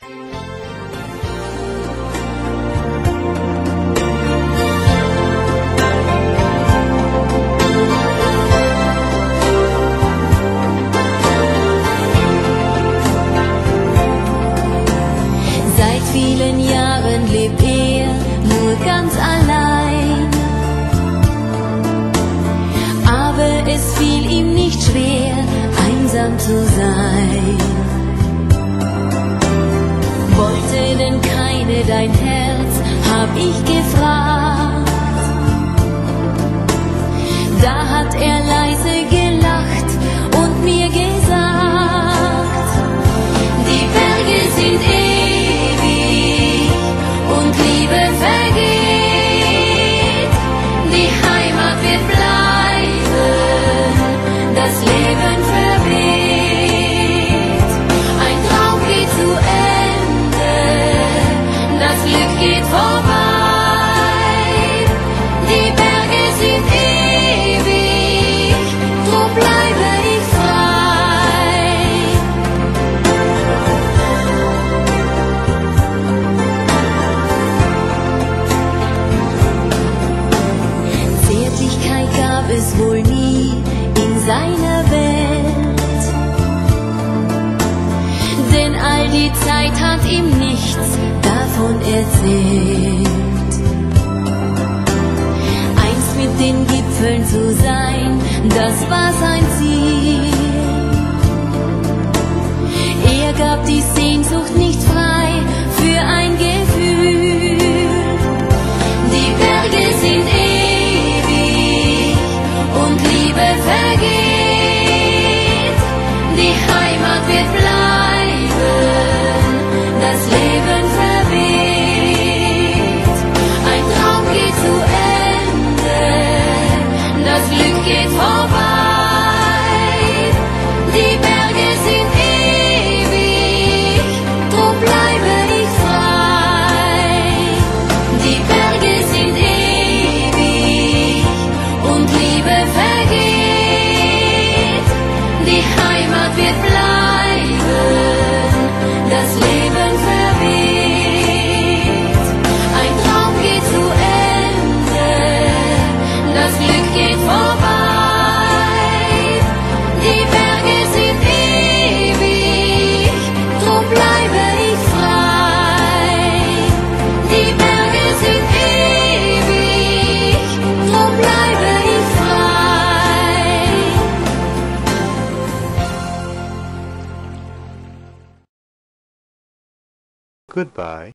Música dein Herz, hab ich gefragt. Da hat er leid. ihm nichts davon erzählt. Eins mit den Gipfeln zu sein, das war sein Ziel. Er gab die Sehnsucht nicht frei. Goodbye.